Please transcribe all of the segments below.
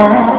Oh,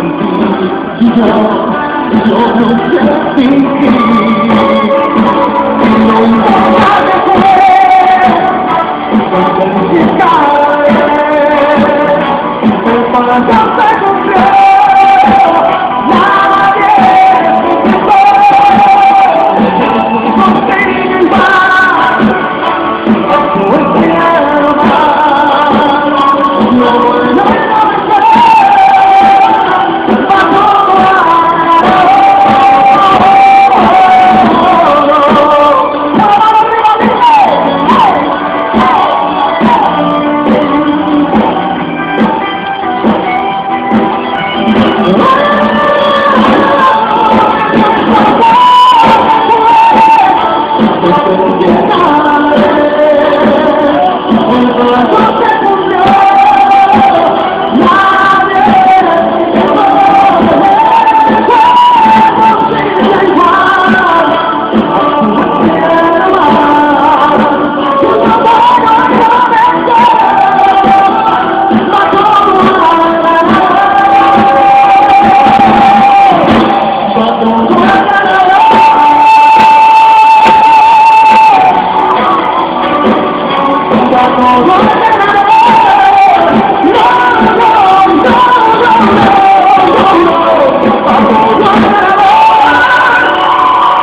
la mujer, no quieres